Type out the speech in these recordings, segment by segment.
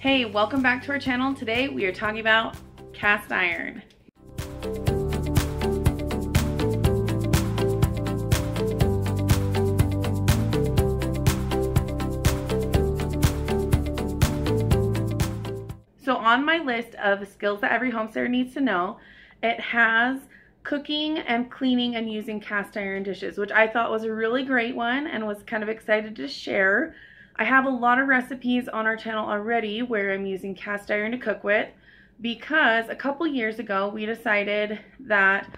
Hey, welcome back to our channel. Today we are talking about cast iron. So on my list of skills that every homesteader needs to know, it has cooking and cleaning and using cast iron dishes, which I thought was a really great one and was kind of excited to share. I have a lot of recipes on our channel already where I'm using cast iron to cook with because a couple years ago we decided that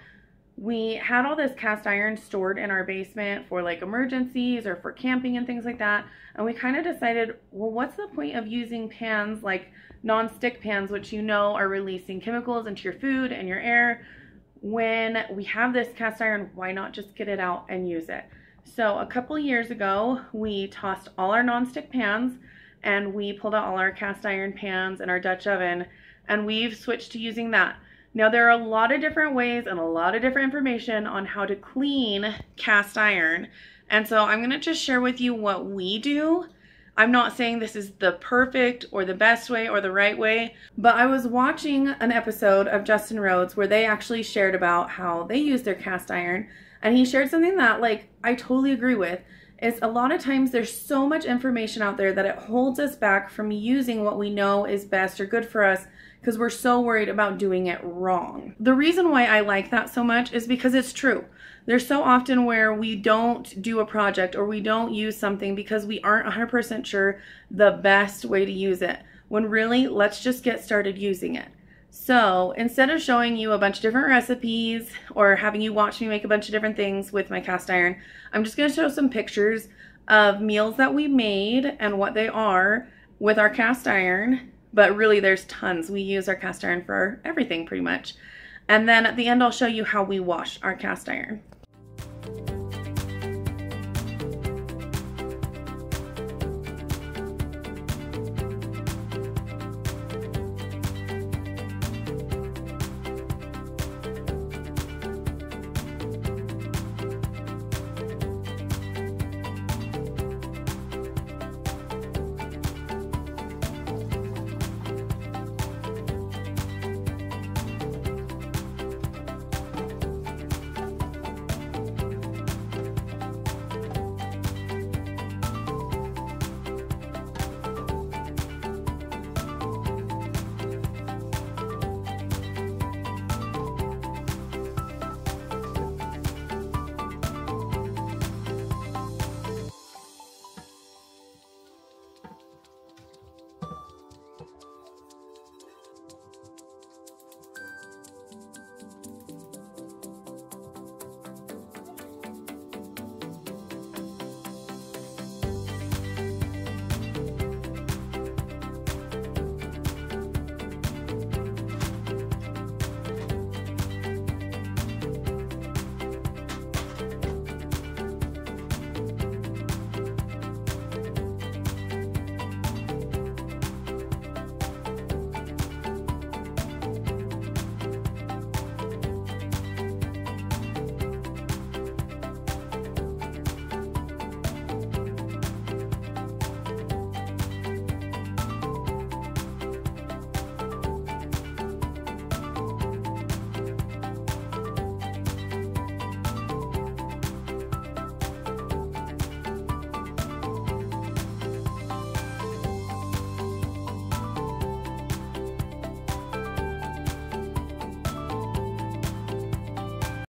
we had all this cast iron stored in our basement for like emergencies or for camping and things like that. And we kind of decided, well, what's the point of using pans like non-stick pans, which you know are releasing chemicals into your food and your air. When we have this cast iron, why not just get it out and use it? So a couple years ago, we tossed all our non-stick pans and we pulled out all our cast iron pans and our Dutch oven and we've switched to using that. Now there are a lot of different ways and a lot of different information on how to clean cast iron. And so I'm gonna just share with you what we do. I'm not saying this is the perfect or the best way or the right way, but I was watching an episode of Justin Rhodes where they actually shared about how they use their cast iron. And he shared something that like I totally agree with is a lot of times there's so much information out there that it holds us back from using what we know is best or good for us because we're so worried about doing it wrong. The reason why I like that so much is because it's true. There's so often where we don't do a project or we don't use something because we aren't 100% sure the best way to use it. When really, let's just get started using it. So instead of showing you a bunch of different recipes or having you watch me make a bunch of different things with my cast iron, I'm just going to show some pictures of meals that we made and what they are with our cast iron but really there's tons. We use our cast iron for everything pretty much. And then at the end, I'll show you how we wash our cast iron.